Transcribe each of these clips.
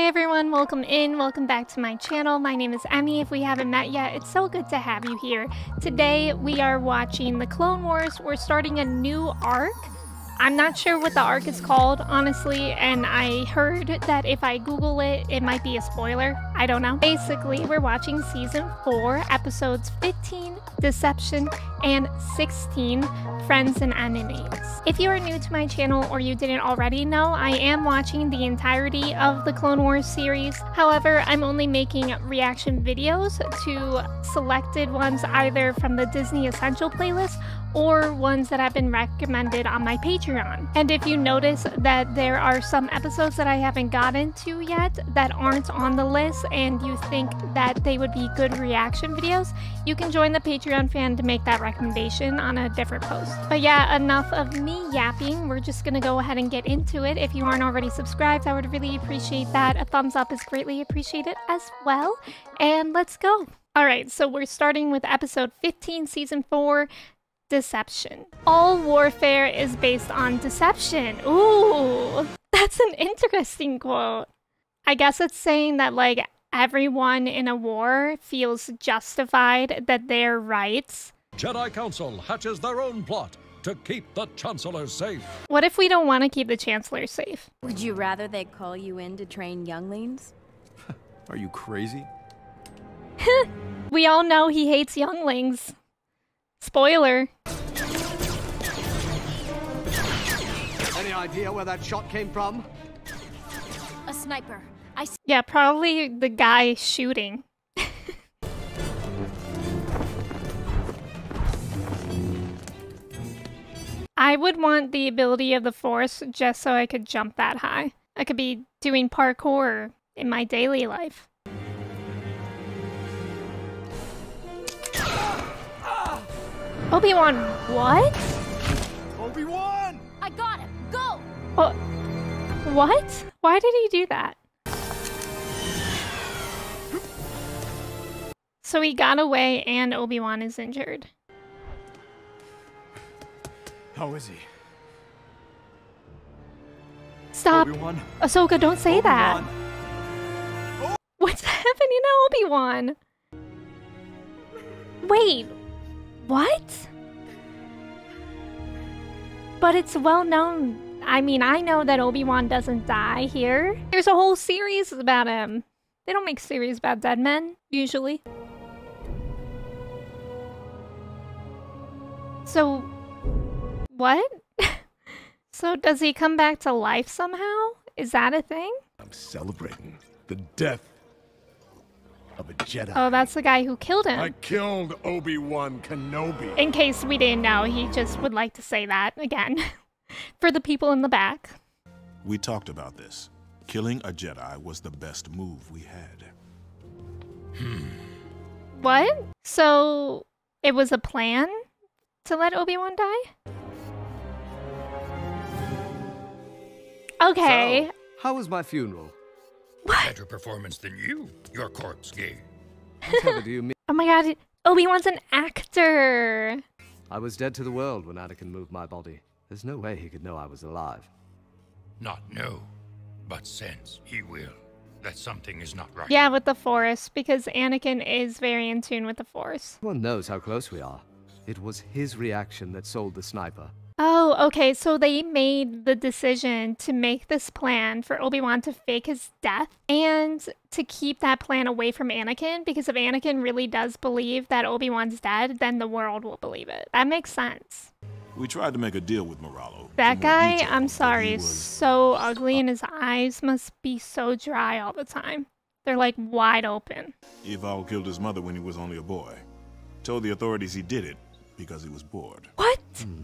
Hi everyone, welcome in, welcome back to my channel. My name is Emme. If we haven't met yet, it's so good to have you here. Today we are watching the Clone Wars. We're starting a new arc. I'm not sure what the arc is called, honestly, and I heard that if I Google it, it might be a spoiler. I don't know. Basically, we're watching season 4, episodes 15, Deception, and 16, Friends and Enemies. If you are new to my channel or you didn't already know, I am watching the entirety of the Clone Wars series. However, I'm only making reaction videos to selected ones either from the Disney Essential playlist or ones that have been recommended on my Patreon. And if you notice that there are some episodes that I haven't gotten to yet that aren't on the list and you think that they would be good reaction videos, you can join the Patreon fan to make that recommendation on a different post. But yeah, enough of me yapping. We're just gonna go ahead and get into it. If you aren't already subscribed, I would really appreciate that. A thumbs up is greatly appreciated as well. And let's go. All right, so we're starting with episode 15, season 4, deception. All warfare is based on deception. Ooh, that's an interesting quote. I guess it's saying that, like, everyone in a war feels justified that they're right. Jedi Council hatches their own plot to keep the Chancellor safe. What if we don't want to keep the Chancellor safe? Would you rather they call you in to train younglings? Are you crazy? we all know he hates younglings. Spoiler. Any idea where that shot came from? A sniper. I Yeah, probably the guy shooting. I would want the ability of the Force just so I could jump that high. I could be doing parkour in my daily life. Obi-Wan, what? Obi-Wan! I got him. Go! Oh, what? Why did he do that? So he got away and Obi-Wan is injured. How is he? Stop. Obi-Wan? Ahsoka, don't say that. Obi-Wan? What's happening to Obi-Wan? Wait, what? But it's well known. I mean, I know that Obi-Wan doesn't die here. There's a whole series about him. They don't make series about dead men, usually. So, what? so does he come back to life somehow? Is that a thing? I'm celebrating the death of a Jedi. Oh, that's the guy who killed him. I killed Obi-Wan Kenobi. In case we didn't know, he just would like to say that again. For the people in the back. We talked about this. Killing a Jedi was the best move we had. Hmm. What? So, it was a plan to let Obi-Wan die? Okay. So, how was my funeral? Better performance than you, your corpse gave. Whatever do you mean? Oh my god, Obi-Wan's an actor. I was dead to the world when Anakin moved my body. There's no way he could know I was alive. Not know, but sense he will that something is not right. Yeah, with the Force, because Anakin is very in tune with the Force. One knows how close we are. It was his reaction that sold the sniper. Oh, okay. So they made the decision to make this plan for Obi-Wan to fake his death and to keep that plan away from Anakin because if Anakin really does believe that Obi-Wan's dead, then the world will believe it. That makes sense. We tried to make a deal with Moralo. That guy, detail, I'm sorry, is so ugly and his eyes must be so dry all the time. They're like wide open. Eval killed his mother when he was only a boy. Told the authorities he did it because he was bored. What? Hmm.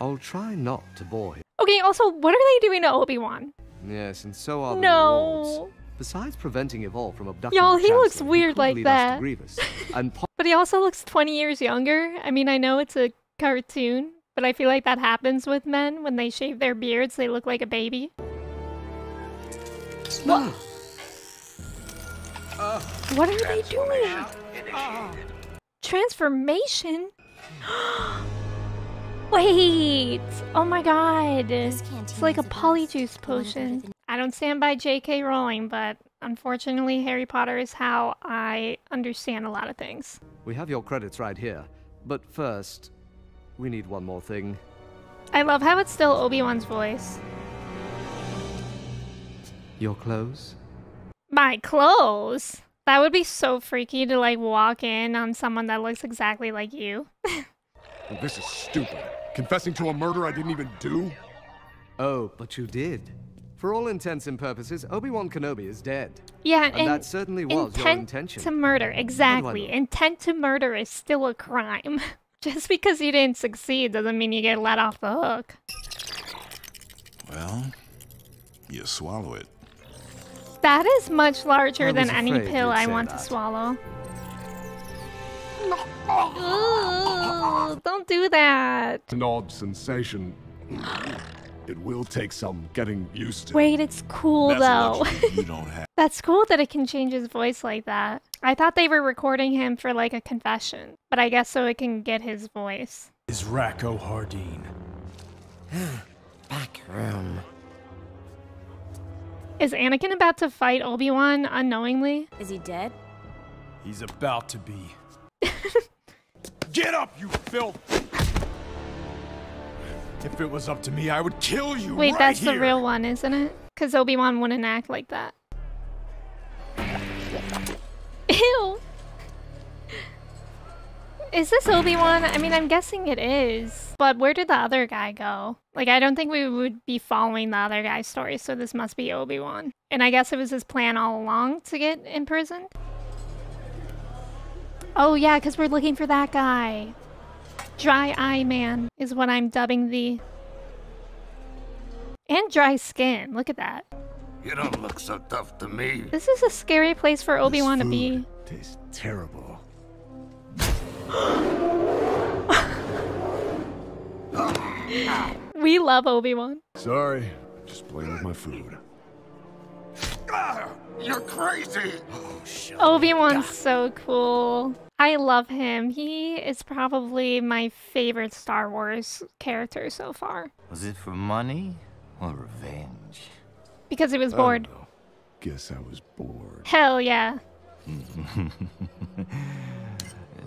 I'll try not to bore him. Okay, also, what are they doing to Obi-Wan? Yes, and so are the No. rewards. Besides preventing Eval from abducting Y'all, he looks Chancellor, weird could like lead us to that. Grievous, and But he also looks 20 years younger. I mean, I know it's a cartoon, but I feel like that happens with men. When they shave their beards, they look like a baby. What? what are they doing? Transformation? Wait! Oh my god. This It's like a polyjuice boost. One third of potion. I don't stand by J.K. Rowling, but Unfortunately, Harry Potter is how I understand a lot of things. We have your credits right here. But first, we need one more thing. I love how it's still Obi Wan's voice. Your clothes? My clothes? That would be so freaky to like walk in on someone that looks exactly like you. This is stupid. Confessing to a murder I didn't even do? Oh, but you did. For all intents and purposes, Obi-Wan Kenobi is dead. Yeah, And that certainly was your intent intention. to murder. Exactly. Intent to murder is still a crime. Just because you didn't succeed doesn't mean you get let off the hook. Well, you swallow it. That is much larger than any pill I say want to swallow. Ooh, don't do that. An odd sensation. It will take some getting used to. Wait, it's cool That's a though. luxury you don't have. That's cool that it can change his voice like that. I thought they were recording him for like a confession, but I guess so it can get his voice. is Rako Hardeen. Back room. Is Anakin about to fight Obi-Wan unknowingly? Is he dead? He's about to be. Get up, you filth! If it was up to me, I would kill you Wait, right that's the real one, isn't it? Because Obi-Wan wouldn't act like that. Is this Obi-Wan? I mean, I'm guessing it is. But where did the other guy go? Like, I don't think we would be following the other guy's story, so this must be Obi-Wan. And I guess it was his plan all along to get imprisoned? Oh yeah, because we're looking for that guy. Dry Eye Man is what I'm dubbing the... And dry skin, look at that. You don't look so tough to me. This is a scary place for Obi-Wan to be. Tastes terrible. We love Obi-Wan. Sorry, just playing with my food. You're crazy. Obi-Wan's so cool. I love him. He is probably my favorite Star Wars character so far. Was it for money or revenge? Because he was bored. know. Guess I was bored. Hell yeah.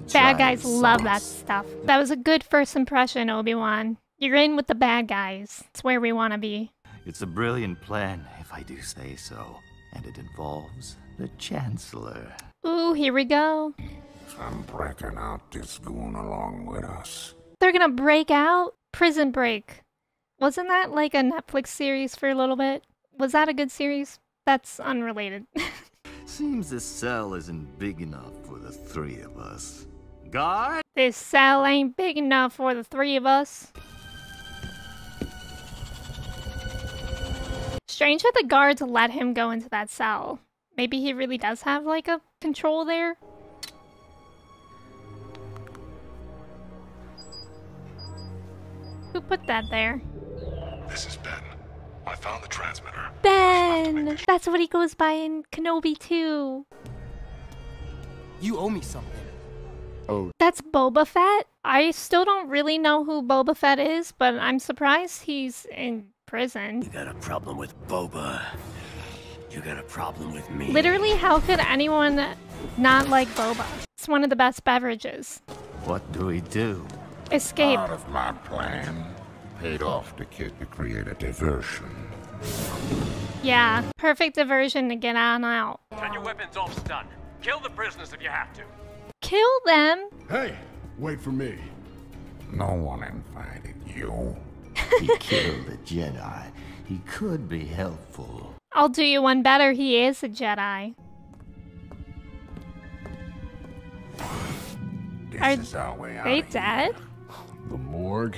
Try Bad guys the love that stuff. That was a good first impression, Obi-Wan. You're in with the bad guys. It's where we want to be. It's a brilliant plan, if I do say so. And it involves the Chancellor. Ooh, here we go. I'm breaking out this goon along with us. They're gonna break out? Prison Break. Wasn't that like a Netflix series for a little bit? Was that a good series? That's unrelated. Seems this cell isn't big enough for the three of us. Guard! this cell ain't big enough for the three of us. Strange that the guards let him go into that cell. Maybe he really does have like a control there. Who put that there? This is Ben. I found the transmitter. Ben! That's what he goes by in Kenobi too. You owe me something. Oh, That's Boba Fett. I still don't really know who Boba Fett is, but I'm surprised he's in prison. You got a problem with Boba. You got a problem with me. Literally, how could anyone not like boba? It's one of the best beverages. What do we do? Escape. Part of my plan. Paid off the kid to create a diversion. Yeah, perfect diversion to get on out. Turn your weapons off, stun. Kill the prisoners if you have to. Kill them? hey, wait for me. No one invited you. He killed a Jedi. He could be helpful. I'll do you one better. He is a Jedi. This Are is our way out. They dead? The morgue.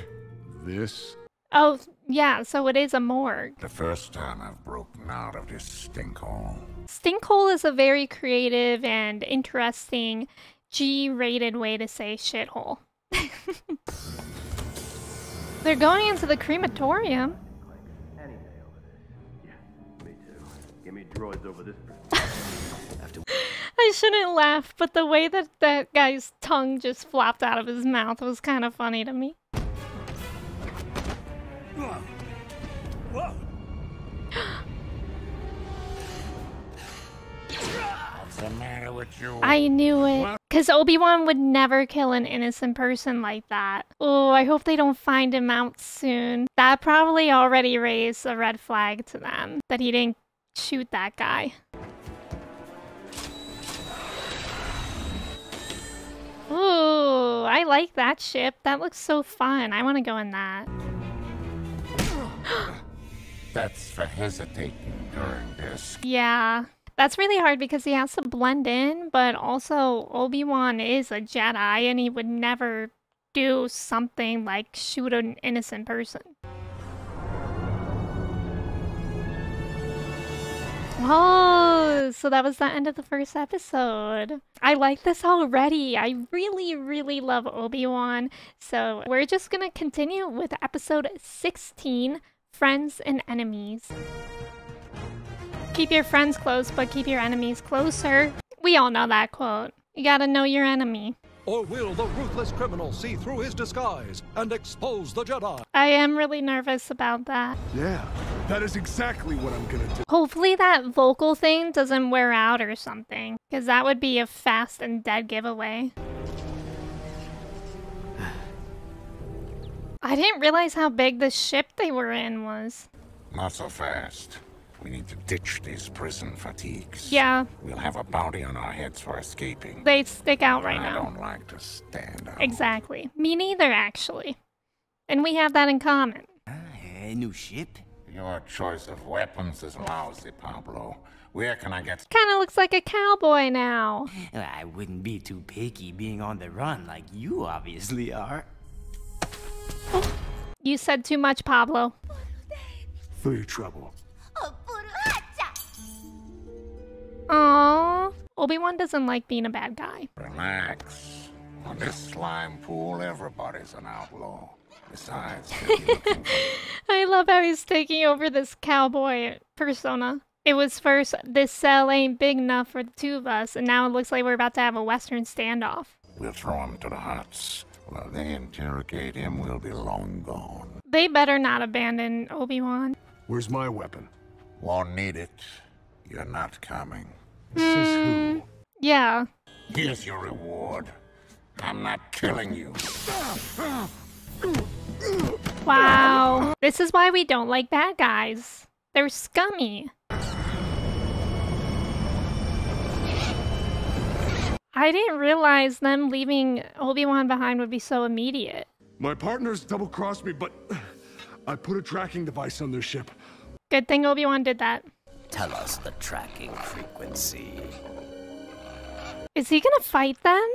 This. Oh, yeah, so it is a morgue. The first time I've broken out of this stinkhole. Stinkhole is a very creative and interesting G rated way to say shithole. They're going into the crematorium. I shouldn't laugh, but the way that that guy's tongue just flopped out of his mouth was kind of funny to me. You. I knew it. Because Obi-Wan would never kill an innocent person like that. Oh, I hope they don't find him out soon. That probably already raised a red flag to them. That he didn't shoot that guy. Ooh, I like that ship. That looks so fun. I want to go in that. That's for hesitating during this. Yeah. That's really hard because he has to blend in, but also Obi-Wan is a Jedi and he would never do something like shoot an innocent person. Oh, so that was the end of the first episode. I like this already. I really, really love Obi-Wan. So we're just gonna continue with episode 16, Friends and Enemies. Keep your friends close, but keep your enemies closer. We all know that quote. You gotta know your enemy. Or will the ruthless criminal see through his disguise and expose the Jedi? I am really nervous about that. Yeah, that is exactly what I'm gonna do. Hopefully that vocal thing doesn't wear out or something, because that would be a fast and dead giveaway. I didn't realize how big the ship they were in was. Not so fast. We need to ditch these prison fatigues. Yeah, We'll have a bounty on our heads for escaping. they stick out right I now. don't like to stand out. Exactly. Me neither, actually. And we have that in common. Ah, a new ship? Your choice of weapons is lousy, Pablo. Where can I get Kinda looks like a cowboy now. I wouldn't be too picky being on the run like you obviously are. You said too much, Pablo. Oh, for your trouble. Aww. Obi-Wan doesn't like being a bad guy. Relax. On this slime pool, everybody's an outlaw. Besides, they'll be looking for I love how he's taking over this cowboy persona. It was first, this cell ain't big enough for the two of us, and now it looks like we're about to have a western standoff. We'll throw him to the Hutts. While they interrogate him, we'll be long gone. They better not abandon Obi-Wan. Where's my weapon? Won't need it. You're not coming. This is who? Um, yeah. Here's your reward. I'm not killing you. Wow. This is why we don't like bad guys. They're scummy. I didn't realize them leaving Obi-Wan behind would be so immediate. My partners double crossed me, but I put a tracking device on their ship. Good thing Obi-Wan did that. Tell us the tracking frequency. Is he gonna fight them?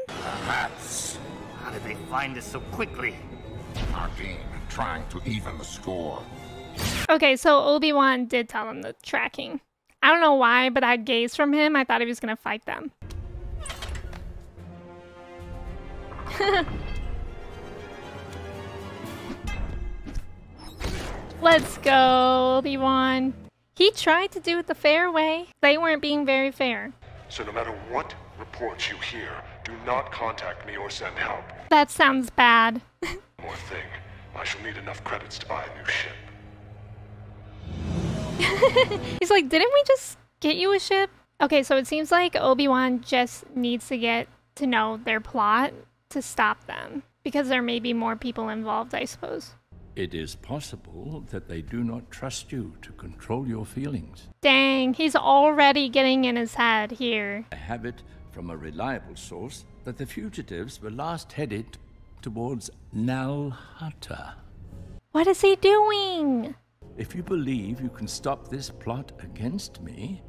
Hutts. How did they find us so quickly? Hardeen trying to even the score. Okay, so Obi-Wan did tell him the tracking. I don't know why, but I gaze from him. I thought he was gonna fight them. Let's go, Obi-Wan. He tried to do it the fair way. They weren't being very fair. So no matter what reports you hear, do not contact me or send help. That sounds bad. More thing, I shall need enough credits to buy a new ship. He's like, didn't we just get you a ship? Okay, so it seems like Obi-Wan just needs to get to know their plot to stop them. Because there may be more people involved, I suppose. It is possible that they do not trust you to control your feelings. Dang, he's already getting in his head here. I have it from a reliable source that the fugitives were last headed towards Nal Hutta. What is he doing? If you believe you can stop this plot against me,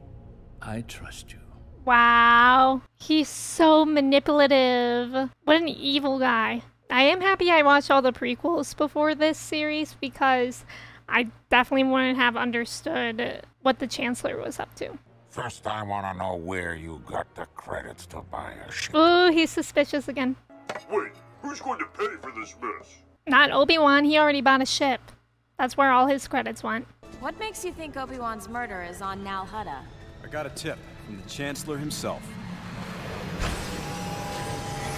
I trust you. Wow, he's so manipulative. What an evil guy. I am happy I watched all the prequels before this series because I definitely wouldn't have understood what the Chancellor was up to. First, I want to know where you got the credits to buy a ship. Ooh, he's suspicious again. Wait, who's going to pay for this mess? Not Obi-Wan, he already bought a ship. That's where all his credits went. What makes you think Obi-Wan's murder is on Nal Hutta? I got a tip from the Chancellor himself.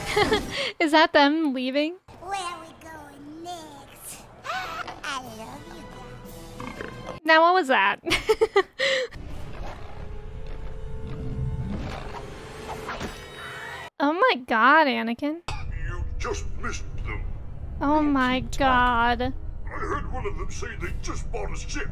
Is that them leaving? Where are we going next? I love you. Now, what was that? Oh my god, Anakin. You just missed them. Oh my god. I heard one of them say they just bought a ship.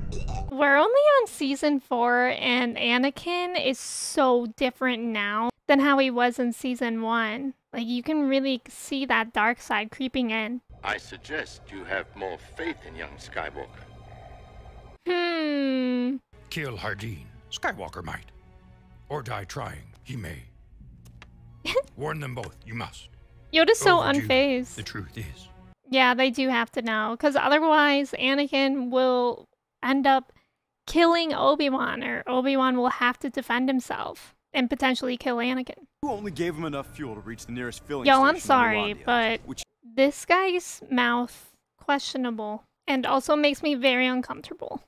We're only on season four, and Anakin is so different now than how he was in season one. Like, you can really see that dark side creeping in. I suggest you have more faith in young Skywalker. Hmm. Kill Hardeen. Skywalker might. Or die trying. He may. Warn them both. You must. Yoda's so Overdue. unfazed. The truth is. Yeah, they do have to know, because otherwise Anakin will end up killing Obi-Wan, or Obi-Wan will have to defend himself and potentially kill Anakin. You only gave him enough fuel to reach the nearest filling Yo, station I'm sorry, Lawandia, but which this guy's mouth questionable and also makes me very uncomfortable.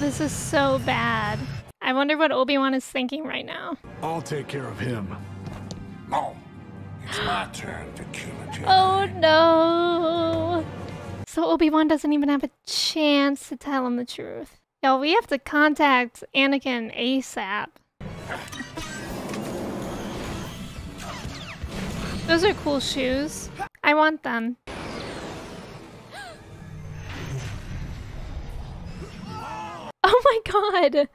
This is so bad. I wonder what Obi-Wan is thinking right now. I'll take care of him. No. It's my turn to kill a Jedi. Oh no! So Obi-Wan doesn't even have a chance to tell him the truth. Yo, we have to contact Anakin ASAP. Those are cool shoes. I want them. Oh my god!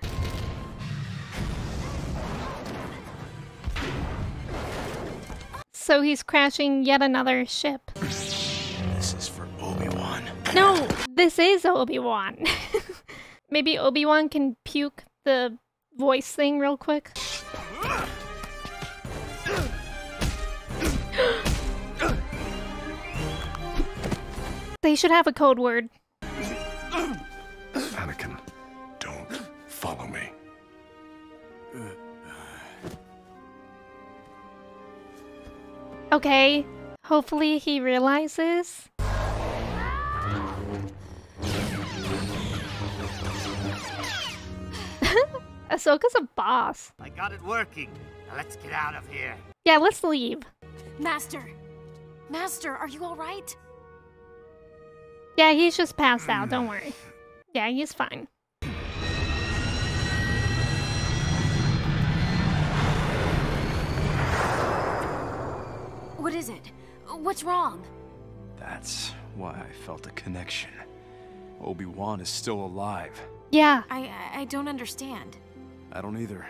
So he's crashing yet another ship. this is for Obi-Wan. No, this is Obi-Wan. Maybe Obi-Wan can puke the voice thing real quick. they should have a code word. Okay, hopefully he realizes. Ahsoka's a boss. I got it working. Now let's get out of here. Yeah, let's leave. Master! Master, are you alright? Yeah, he's just passed out, don't mm. worry. Yeah, he's fine. What is it? What's wrong? That's why I felt a connection. Obi-Wan is still alive. Yeah. I I don't understand. I don't either.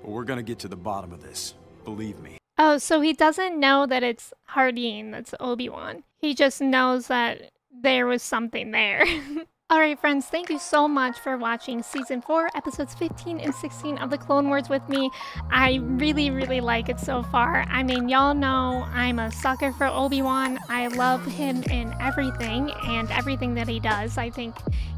But we're gonna get to the bottom of this. Believe me. Oh, so he doesn't know that it's Hardeen that's Obi-Wan. He just knows that there was something there. Alright friends, thank you so much for watching Season 4, Episodes 15 and 16 of The Clone Wars with me. I really, really like it so far. I mean, y'all know I'm a sucker for Obi-Wan. I love him in everything and everything that he does. I think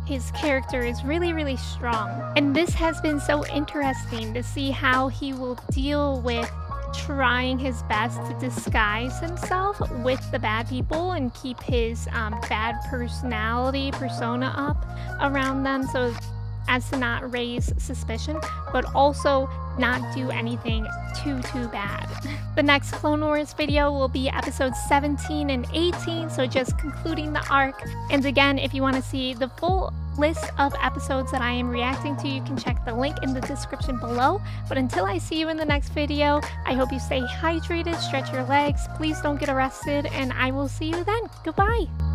his character is really, really strong. And this has been so interesting to see how he will deal with trying his best to disguise himself with the bad people and keep his um, bad personality persona up around them. So as to not raise suspicion but also not do anything too too bad the next clone wars video will be episodes 17 and 18 so just concluding the arc and again if you want to see the full list of episodes that I am reacting to, you can check the link in the description below. But until I see you in the next video, I hope you stay hydrated, stretch your legs, please don't get arrested, and I will see you then. Goodbye!